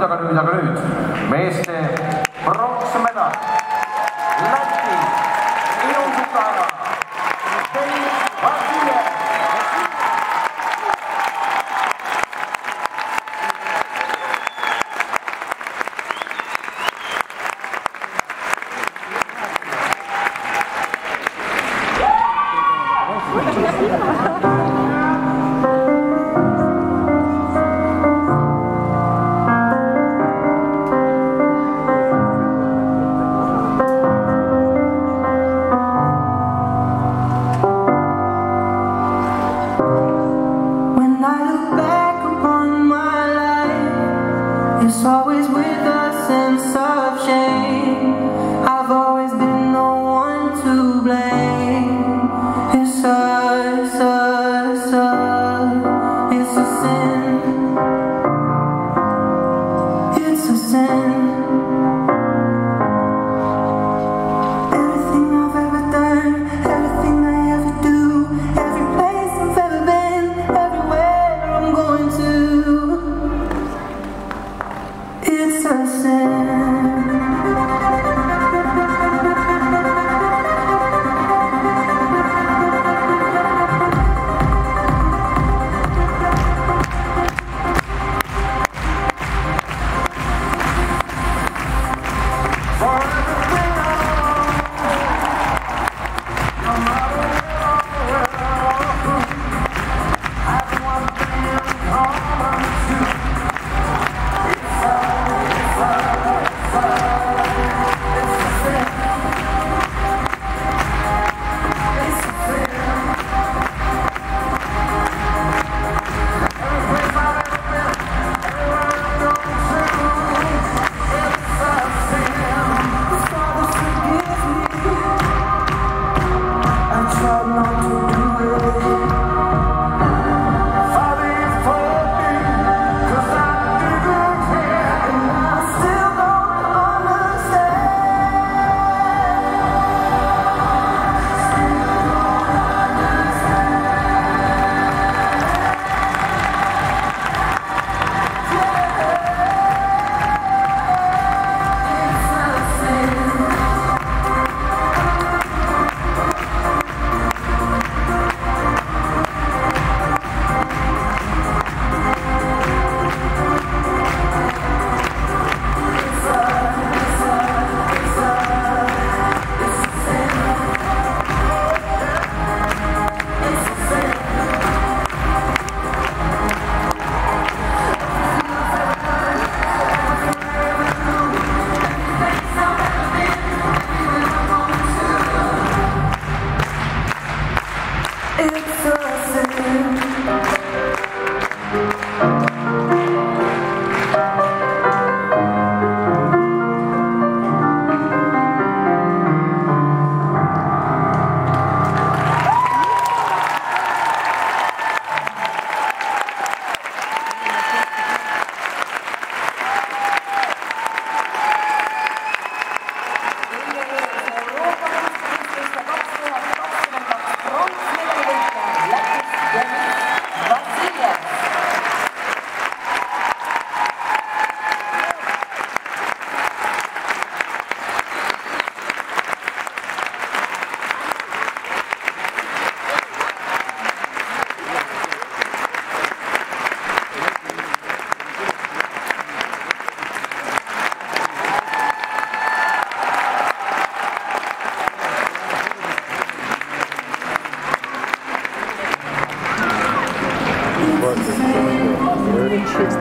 Jakarta, Jakarta, Jakarta. with a sense of shame. I've always been the one to blame. Us, us, us.